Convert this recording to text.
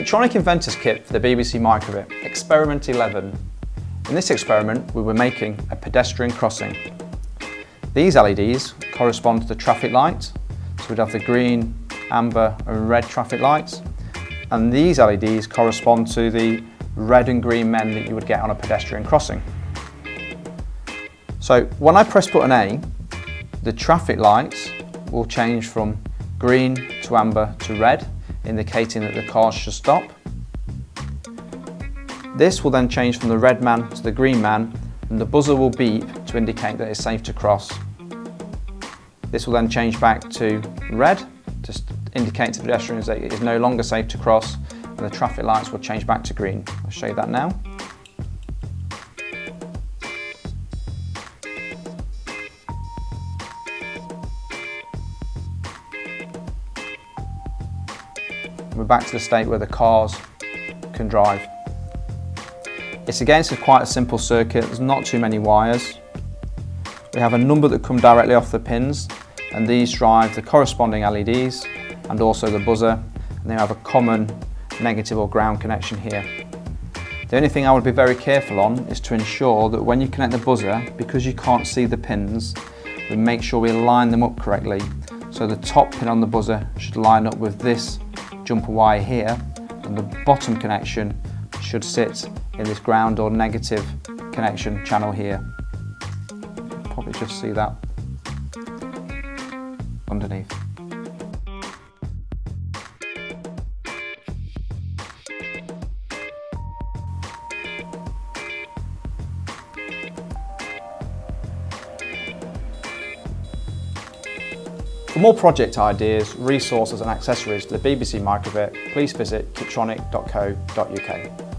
Kitronik Inventors Kit for the BBC micro:bit, Experiment 11. In this experiment, we were making a pedestrian crossing. These LEDs correspond to the traffic light, so we'd have the green, amber and red traffic lights, and these LEDs correspond to the red and green men that you would get on a pedestrian crossing. So when I press button A, the traffic lights will change from green to amber to red, indicating that the cars should stop. This will then change from the red man to the green man and the buzzer will beep to indicate that it's safe to cross. This will then change back to red to indicate to pedestrians that it is no longer safe to cross and the traffic lights will change back to green. I'll show you that now. We're back to the state where the cars can drive. It's again it's quite a simple circuit, there's not too many wires. We have a number that come directly off the pins and these drive the corresponding LEDs and also the buzzer and they have a common negative or ground connection here. The only thing I would be very careful on is to ensure that when you connect the buzzer, because you can't see the pins, we make sure we line them up correctly. So the top pin on the buzzer should line up with this jumper wire here and the bottom connection should sit in this ground or negative connection channel here. Probably just see that underneath. For more project ideas, resources and accessories to the BBC micro:bit, please visit kitronik.co.uk.